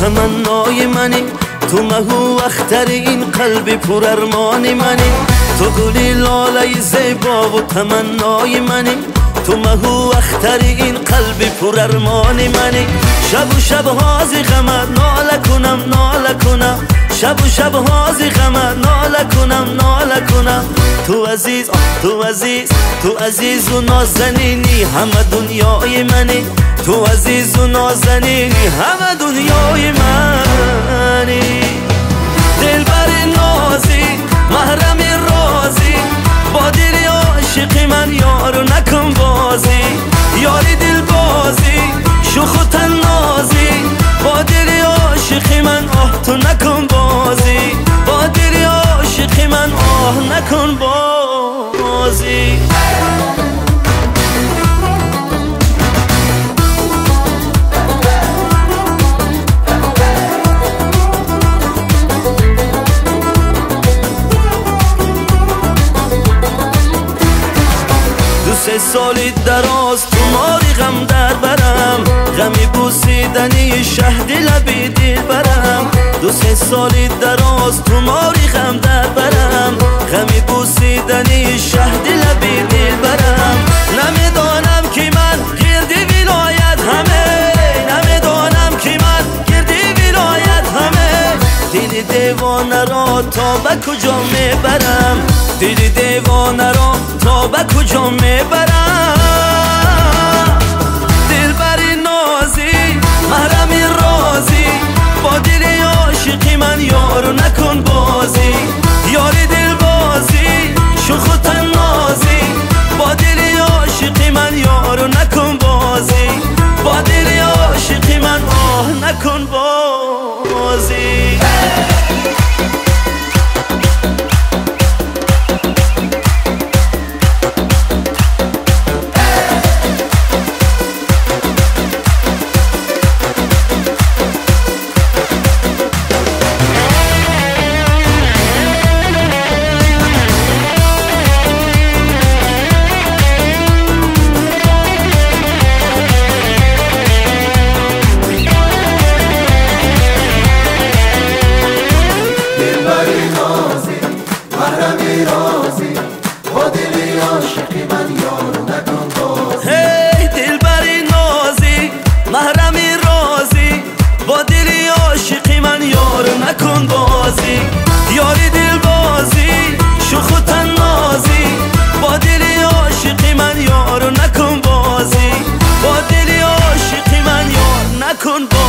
تمنای منی. تو مهو اختر این قلب پر ارمان منی. تو گلی لاله زیبا و تمنای منی. تو مهو اختر این قلب پر ارمان منی. شب و شب هازی غمت ناله کنم ناله کنم شب و شب هازی غمت ناله کنم ناله کنم تو عزیز تو عزیز تو عزیز و نازنینی همه دنیای منی. تو عزیز و نازنینی همه دنیای منی. دلبر نازی محرم رازی. با دل عاشقی من یارو نکن بازی. یاری دل بازی شوخ و تنازی. با دل عاشقی من آه تو نکن بازی. با دل عاشقی من آه نکن بازی. سالی دراز تو ماری غم در برم. غمی بوسیدنی شهد لبی دل برم. دو سه سالی دراز تو ماری غم در برم. دیوانه را تا به کجا می‌برم؟ دیدی دیوانه را تا به کجا می‌برم؟ دلبری نازی محرمی رازی با دل عاشقی من یارو نکن بازی. یاری دل بازی شوخ نازی با دل عاشقی من یارو نکن بازی. با دل عاشقی من آه نکن بازی. عاشقی من یارو نکن بازی هی دلبر نازی محرم رازی با دل عاشقی من یار نکن بازی. یاری دل بازی شوخ و نازی با دل عاشقی من یارو نکن بازی. با دل عاشقی من یار نکن بازی.